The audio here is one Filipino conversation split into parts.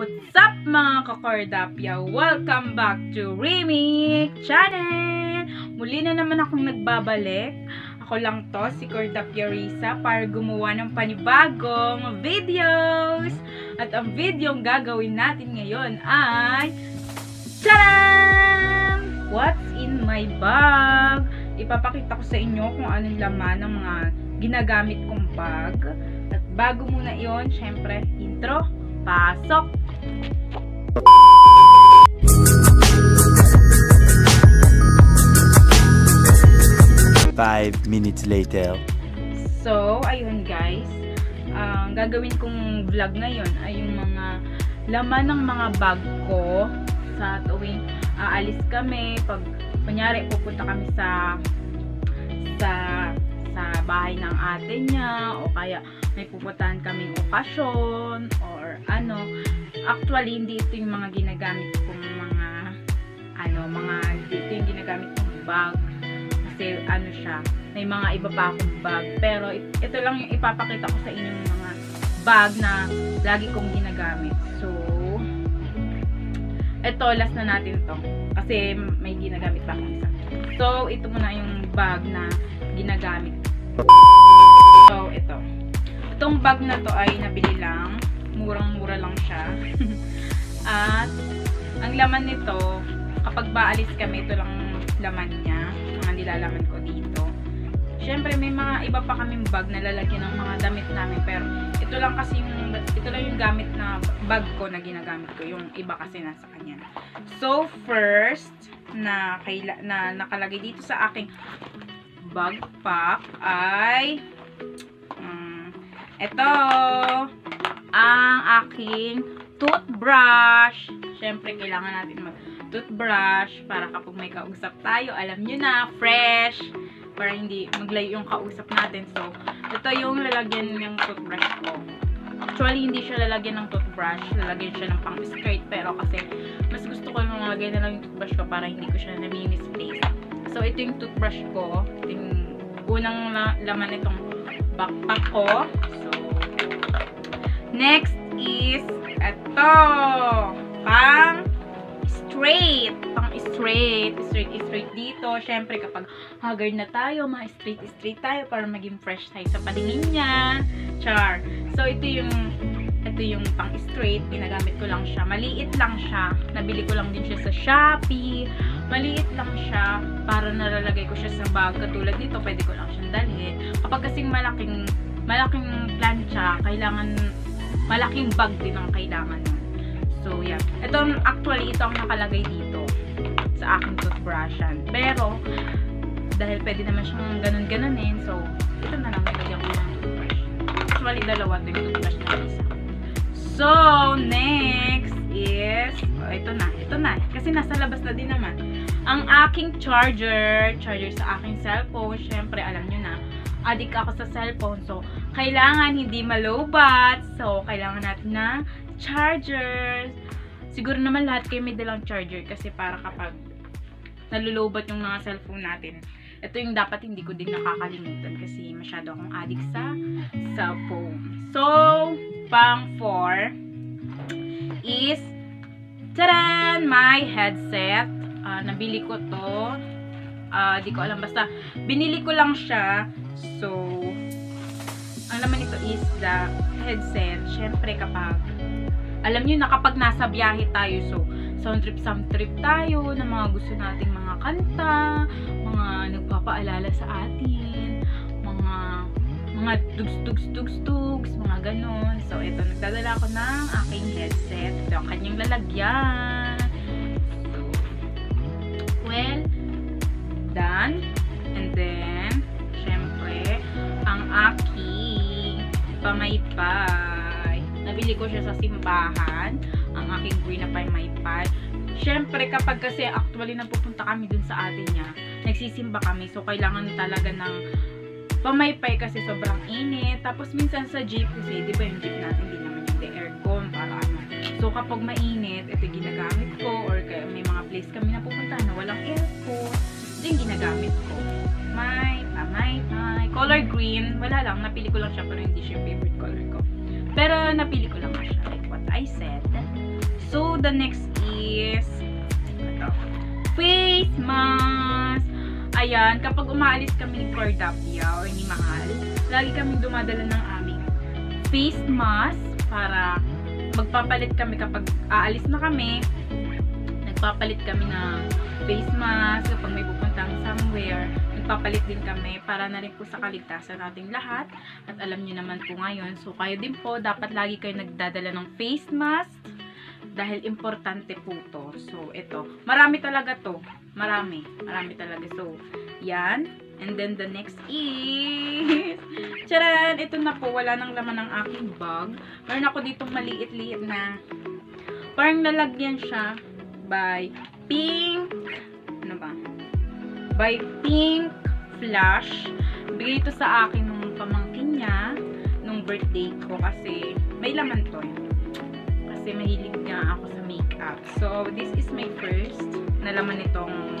What's up mga kakordapya? Welcome back to Remix Channel! Muli na naman akong nagbabalik. Ako lang to, si Cordapia Risa, para gumawa ng panibagong videos. At ang video ang gagawin natin ngayon ay... Tadam! What's in my bag? Ipapakita ko sa inyo kung anong laman ng mga ginagamit kong bag. At bago muna yon, syempre, intro, pasok! Five minutes later. So, ayun guys. Ang gagawin kong vlog ngayon ay yung mga laman ng mga bag ko sa tuwing aalis kami. Pag, kunyari, pupunta kami sa sa sa bahay ng ate niya o kaya may pupuntahan kaming okasyon or ano. Actually, hindi ito yung mga ginagamit kong mga ano, mga ito yung ginagamit kong bag kasi ano siya, may mga iba pa akong bag. Pero it- ito lang yung ipapakita ko sa inyo yung mga bag na lagi kong ginagamit. So, ito, last na natin to. Kasi may ginagamit pa akong isa. So, ito muna yung bag na ginagamit. So, ito. Itong bag na to ay nabili lang. Murang-mura lang siya. At, ang laman nito, kapag baalis kami, ito lang laman niya. Mga nilalaman ko dito. Siyempre, may mga iba pa kaming bag na lalagyan ng mga damit namin. Pero, ito lang kasi yung, ito lang yung gamit na bag ko na ginagamit ko. Yung iba kasi nasa kanya. So, first, na, kaila, na nakalagay dito sa aking backpack ay um, ito ang aking toothbrush. Siyempre, kailangan natin mag toothbrush para kapag may kausap tayo, alam nyo na, fresh, para hindi maglayo yung kausap natin. So, ito yung lalagyan ng toothbrush ko. Actually, hindi siya lalagyan ng toothbrush. Lalagyan siya ng pang-skirt. Pero kasi, mas gusto ko nung lagyan na lang yung toothbrush ko para hindi ko siya nami-misplace. So, ito yung toothbrush ko. Ito yung unang la- laman nitong backpack ko. So, next is ito. Pang straight. Pang straight. Straight, straight dito. Siyempre, kapag haggard na tayo, ma-straight, straight tayo para maging fresh tayo sa paningin niya. Char. So, ito yung ito yung pang straight. Ginagamit ko lang siya. Maliit lang siya. Nabili ko lang din siya sa Shopee. Maliit lang siya para nalalagay ko siya sa bag. Katulad dito, pwede ko lang siyang dalhin. Kapag kasing malaking malaking plancha, kailangan malaking bag din ang kailangan. So, yeah. Ito, actually, ito ang nakalagay dito sa aking toothbrushan. Pero, dahil pwede naman siyang ganun-ganunin, so, ito na lang nilagyan ko ng toothbrush. Actually, dalawa ito yung toothbrush na isa. So, next is, oh, ito na, ito na. Kasi nasa labas na din naman. Ang aking charger, charger sa aking cellphone, syempre, alam nyo na, addict ako sa cellphone. So, kailangan hindi malobat. So, kailangan natin ng charger. Siguro naman lahat kayo may dalang charger kasi para kapag nalulobat yung mga cellphone natin, ito yung dapat hindi ko din nakakalimutan kasi masyado akong addict sa cellphone. So, pang 4 is taran! My headset. Ah, nabili ko to. Ah, di ko alam. Basta, binili ko lang siya. So, ang naman ito is the headset. Siyempre, kapag alam nyo na kapag nasa biyahe tayo, so, sound trip, sound trip tayo, ng mga gusto nating mga kanta, mga nagpapaalala sa atin, mga tugs, tugs, tugs, tugs, mga ganon. So, ito, nagdadala ako ng aking headset. Ito ang kanyang lalagyan. Well, done. And then, syempre, ang aking pamaypay. Nabili ko siya sa simbahan. Ang aking green na pamaypay. Syempre, kapag kasi actually napupunta kami dun sa atin niya, nagsisimba kami. So, kailangan talaga ng pamaypay kasi sobrang init. Tapos, minsan sa jeep kasi, di ba yung jeep natin, hindi naman yung aircon para ano. So, kapag mainit, ito ginagamit ko. Or kaya may mga place kami na pupunta na walang aircon. Ito yung ginagamit ko. May, pamay, may. Color green, wala lang. Napili ko lang siya pero hindi siya favorite color ko. Pero napili ko lang siya. Like what I said. the next is ito, face mask. Ayan, kapag umaalis kami ni Cordapia or ni Mahal, lagi kami dumadala ng aming face mask para magpapalit kami kapag aalis na kami. Nagpapalit kami ng face mask kapag may pupuntang somewhere. Nagpapalit din kami para na rin po sa kaligtasan nating lahat. At alam niyo naman po ngayon, so kayo din po, dapat lagi kayo nagdadala ng face mask dahil importante po to. So, ito. Marami talaga to. Marami. Marami talaga. So, yan. And then, the next is... Charan! Ito na po. Wala nang laman ng aking bag. Meron ako ditong maliit-liit na parang nalagyan siya by pink ano ba? By pink flash. Bigay ito sa akin nung pamangkin niya nung birthday ko kasi may laman to. eh. Kasi mahilig nga ako sa makeup. So, this is my first na laman nitong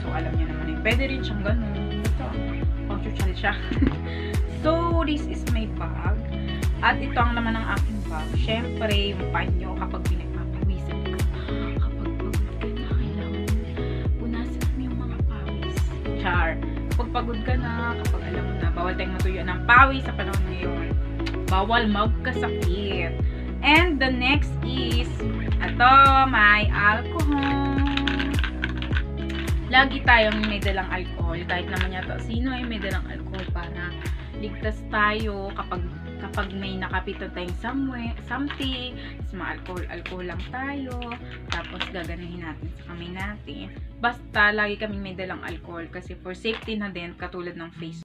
So, alam niyo naman yun. Pwede rin siyang ganun. Ito, pauchuchal siya. so, this is my bag. At ito ang naman ng aking bag. Siyempre, yung panyo kapag pinagpapawisan ka. Kapag pagod ka na, kailangan punasan mo yung mga pawis. Char. Kapag pagod ka na, kapag alam mo na, bawal tayong matuyo ng pawis sa panahon ngayon. Bawal magkasakit. And the next is, ito, may alcohol. Lagi tayong may dalang alcohol. Kahit naman yata sino ay may dalang alcohol para ligtas tayo kapag kapag may nakapitan tayong somewhere, something, tapos mga alcohol, alcohol lang tayo, tapos gaganahin natin sa kamay natin. Basta, lagi kami may dalang alcohol kasi for safety na din, katulad ng face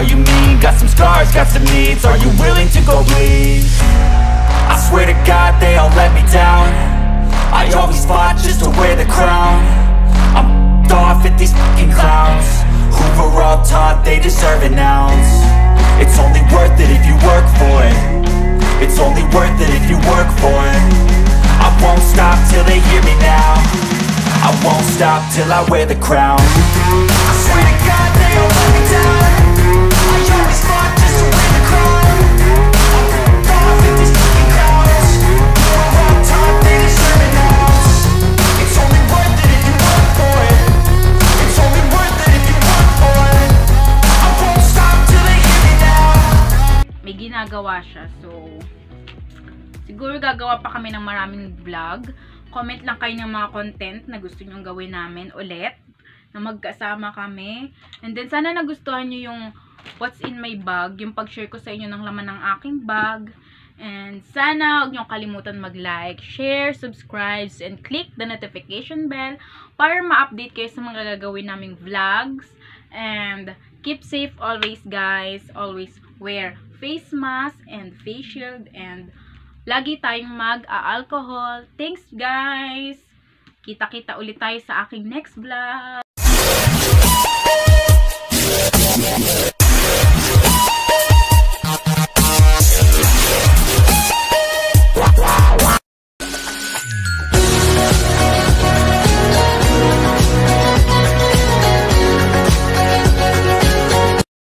Are you mean? Got some scars, got some needs. Are you willing to go bleed? I swear to God, they all let me down. I always fought just to wear the crown. I'm f***ed off at these fucking clowns Who were all taught they deserve an ounce It's only worth it if you work for it It's only worth it if you work for it I won't stop till they hear me now I won't stop till I wear the crown I swear to God they all let me gagawa pa kami ng maraming vlog. Comment lang kayo ng mga content na gusto nyong gawin namin ulit. Na magkasama kami. And then, sana nagustuhan nyo yung what's in my bag. Yung pag-share ko sa inyo ng laman ng aking bag. And sana huwag nyo kalimutan mag-like, share, subscribe, and click the notification bell para ma-update kayo sa mga gagawin naming vlogs. And keep safe always guys. Always wear face mask and face shield and lagi tayong mag-alcohol. Thanks guys! Kita-kita ulit tayo sa aking next vlog.